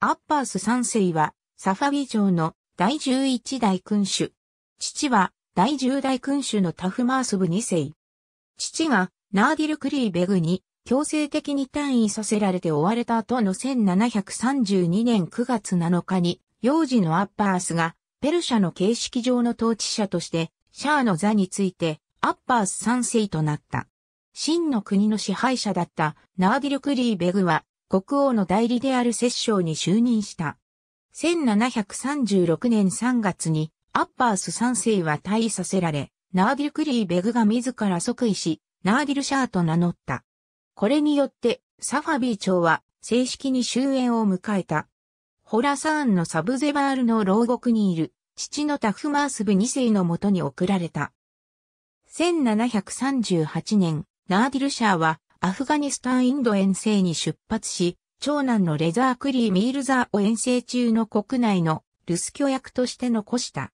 アッパース3世は、サファビ朝の第11代君主。父は、第10代君主のタフマースブ2世。父が、ナーディル・クリーベグに、強制的に単位させられて追われた後の1732年9月7日に、幼児のアッパースが、ペルシャの形式上の統治者として、シャーの座について、アッパース3世となった。真の国の支配者だったナーディル・クリーベグは、国王の代理である摂政に就任した。1736年3月に、アッバース3世は退位させられ、ナーディル・クリーベグが自ら即位し、ナーディル・シャーと名乗った。これによって、サファビー朝は正式に終焉を迎えた。ホラサーンのサブゼバールの牢獄にいる父のタフマースブ2世のもとに送られた。1738年、ナーディル・シャーはアフガニスタン・インド遠征に出発し、長男のレザー・クリー・ミールザーを遠征中の国内の留守居役として残した。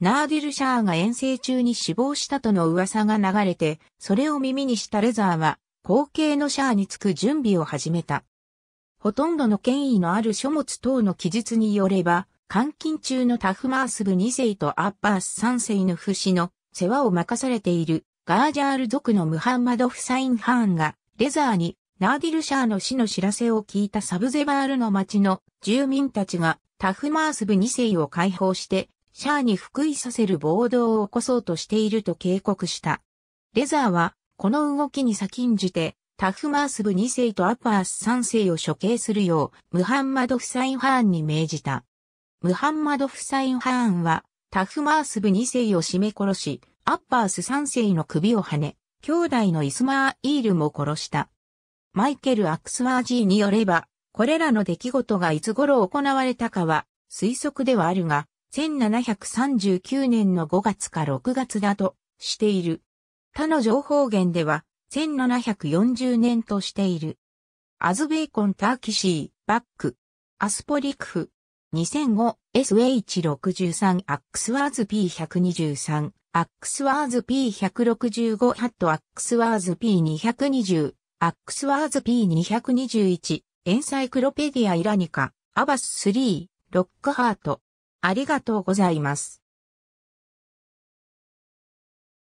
ナーディル・シャーが遠征中に死亡したとの噂が流れて、それを耳にしたレザーは、後継のシャーにつく準備を始めた。ほとんどの権威のある書物等の記述によれば、監禁中のタフマースブ2世とアッバース3世の不死の世話を任されているガージャール族のムハンマド・フサイン・ハーンがレザーにナーディル・シャーの死の知らせを聞いたサブゼバールの町の住民たちがタフマースブ2世を解放してシャーに復位させる暴動を起こそうとしていると警告した。レザーはこの動きに先んじてタフマースブ2世とアッパース3世を処刑するよう、ムハンマド・フサイン・ハーンに命じた。ムハンマド・フサイン・ハーンは、タフマースブ2世を締め殺し、アッパース3世の首を跳ね、兄弟のイスマーイールも殺した。マイケル・アクスワージーによれば、これらの出来事がいつ頃行われたかは推測ではあるが、1739年の5月か6月だとしている。他の情報源では1740年としている。アズベーコンターキシー、バック、アスポリクフ、2005、SH63、アックスワーズ P123、アックスワーズ P165 ハットアックスワーズ P220、アックスワーズ P221、エンサイクロペディアイラニカ、アバス3、ロックハート。ありがとうございます。